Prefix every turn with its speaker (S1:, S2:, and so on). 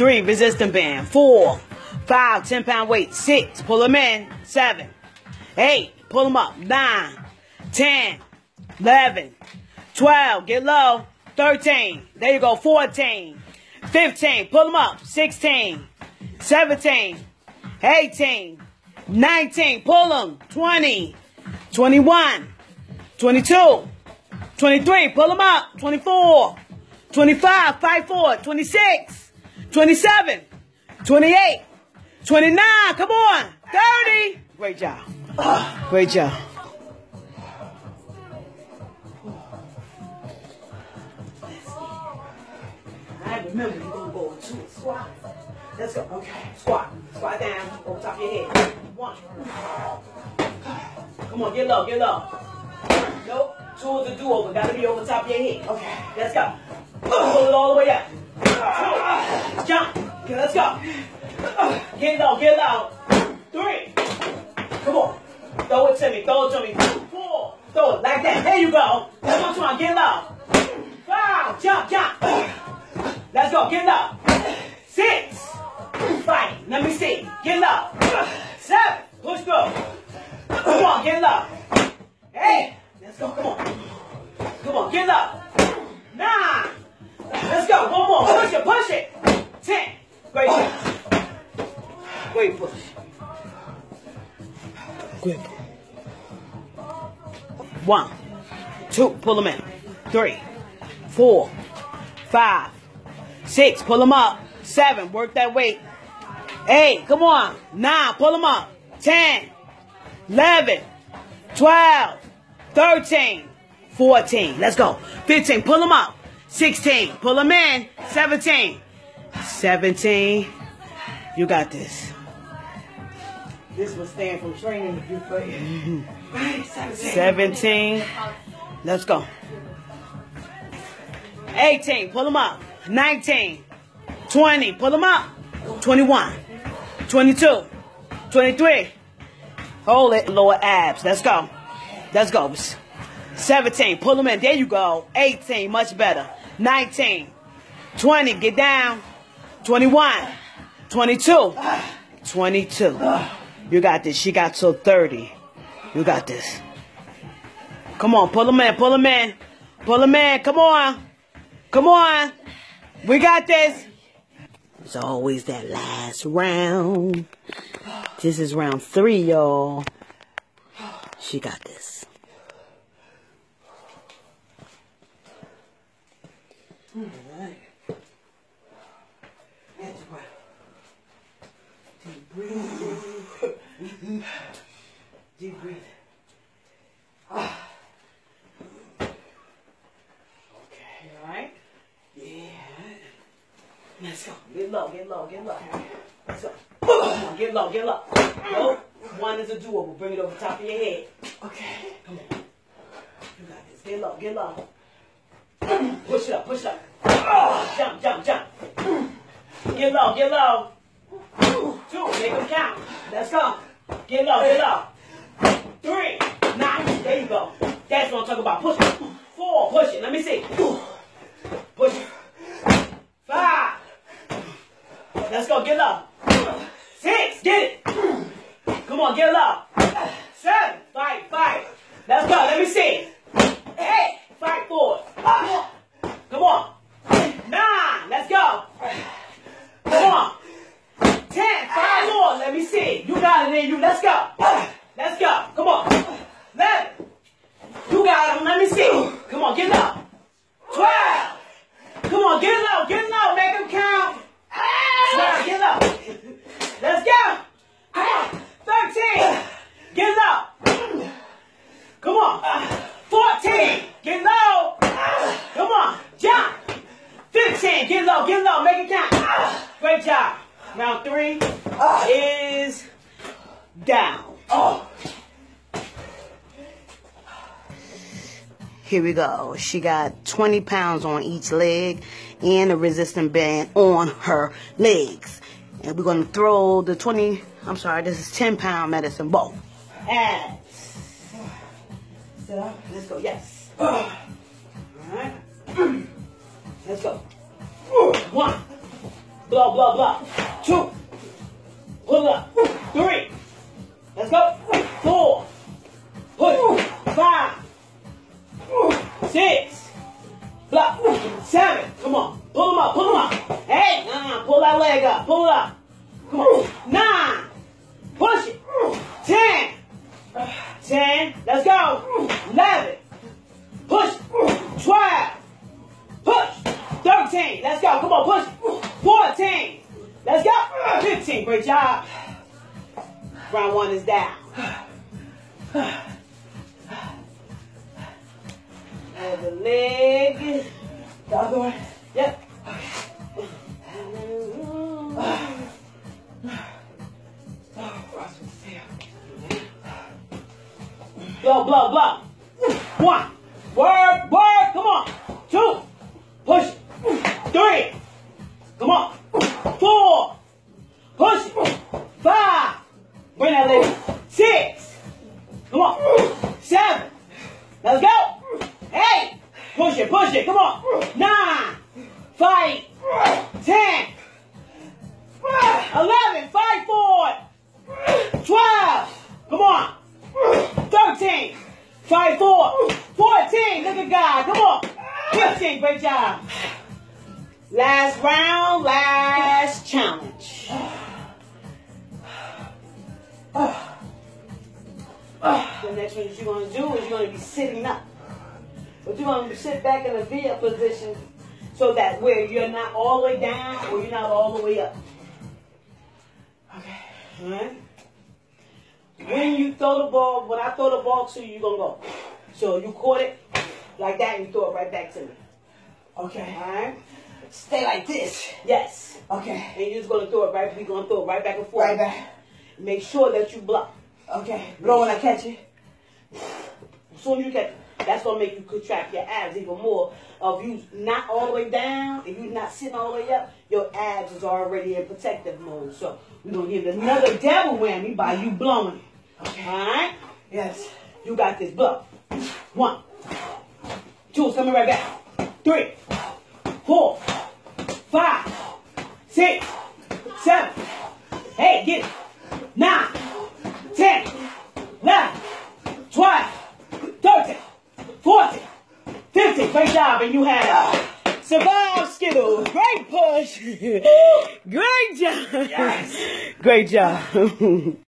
S1: Three, resistant band. Four, five, 10 pound weight. Six, pull them in. Seven, eight, pull them up. Nine, 10, 11, 12, get low. 13, there you go. 14, 15, pull them up. 16, 17, 18, 19, pull them. 20, 21, 22, 23, pull them up. 24, 25, fight for it. 26, 27, 28, 29, come on. 30. Great job. Great job. I remember you're gonna go into a squat. Let's go. Okay. Squat. Squat down. Over top of your head. One. Come on, get low, get low. Nope. Two is a do over. Gotta be over top of your head. Okay. Let's go. Pull it all the way to me. Four. Throw it like that. There you go. One more time. Get low. Five. Jump, jump. Let's go. Get low. Six. Fight. Let me see. Get low. Seven. Push go. Come on. Get low. Eight. Let's go. Come on. Come on. Get low. Nine. Let's go. One more. Push it. Push it. Ten. Great job. Great push. Great push. One, two, pull them in. Three, four, five, six, pull them up. Seven, work that weight. Eight, come on. Nine, pull them up. Ten, eleven, twelve, thirteen, fourteen. Let's go. Fifteen, pull them up. Sixteen, pull them in. Seventeen, seventeen. You got this. This will stand from training if you for you. 17. 17. Let's go. 18. Pull them up. 19. 20. Pull them up. 21. 22. 23. Hold it. Lower abs. Let's go. Let's go. 17. Pull them in. There you go. 18. Much better. 19. 20. Get down. 21. 22. 22. You got this. She got till 30. You got this. Come on, pull them in, pull them in. Pull them in, come on. Come on. We got this. It's always that last round. This is round three, y'all. She got this. All right. Get your breath. Deep breathing. Deep breathing. Ah. Okay, all right? Yeah. Let's go. Get low, get low, get low. Let's go. Come on, get low, get low. Nope. One is a doable. Bring it over the top of your head. Okay. Come on. You got this. Get low, get low. Push it up, push it up. Oh, jump, jump, jump. Get low, get low. Two, make them count. Let's go. Get low, get low. Three, nine. There you go. That's what I'm talking about. Push it. Four, push it. Let me see. Push it. Five. Let's go. Get low. Six. Get it. Come on, get low. Seven. Fight, fight. Let's go. Let me see. Eight. Fight forward. Come on. Nine. Let's go. Come on. Ten. Five more. Let me see. You got it in you. Let's go. Let's go. Come on. Eleven. You got him. Let me see. Come on. Get low. Twelve. Come on. Get low. Get low. Make them count. Twelve. Get low. Let's go. Come on. Thirteen. Get low. Come on. Fourteen. Get low. Come on. Jump. Fifteen. Get low. Get low. Make it count. Great job. Round three ah. is down. Oh. Here we go. She got 20 pounds on each leg and a resistant band on her legs. And we're going to throw the 20, I'm sorry, this is 10 pound medicine ball. Up. Let's go. Yes. All right. Let's go. One, Blah, blah, blah. Two. Pull up. Three. Let's go. Four. Push. Five. Seven. Come on. Pull them up. Pull them up. Uh, pull that leg up. Pull it up. Come on. Nine. Push it. Ten. Ten. Let's go. Eleven. Push. Twelve. Push. Thirteen. Let's go. Come on. Push. Fourteen. Let's go. Fifteen. Great job. Round one is down. And the leg.
S2: The other one.
S1: Yep. Blow, blow, blow. One. Work, work. Come on. Two. Push. Three. Come on. Four. Push. Five. Bring that leg. Six. Come on. Seven. Let's go. Eight. Push it, push it. Come on. Nine. Fight. Ten. Eleven. Fight forward. Twelve. Come on. Thirteen. Fight forward. Fourteen. Look at God. Come on. Fifteen. Great job. Last round. Last challenge. The next one that you're to do is you're going to be sitting up. But you want to sit back in a V-up position so that where you're not all the way down or you're not all the way up.
S2: Okay.
S1: Alright? When you throw the ball, when I throw the ball to you, you're going to go. So you caught it like that and you throw it right back to me.
S2: Okay.
S1: Alright?
S2: Stay like this.
S1: Yes.
S2: Okay.
S1: And you're just going to throw it right, we're going to throw it right back and forth.
S2: Right back.
S1: Make sure that you block.
S2: Okay. Blow when I catch it.
S1: As soon as you catch that's gonna make you contract your abs even more. Of you not all the way down and you not sitting all the way up, your abs is already in protective mode. So we're gonna give it another double whammy by you blowing it.
S2: Okay.
S1: Alright?
S2: Yes.
S1: You got this. Blow. One. Two coming right back. Three. Four. Five. Six. Seven. Eight. Get it. Nine. Ten. Eleven. Twelve. Thirteen. 14, 15. Job. And you have uh, survived Skittles. Great push. Great job.
S2: Yes.
S1: Great job.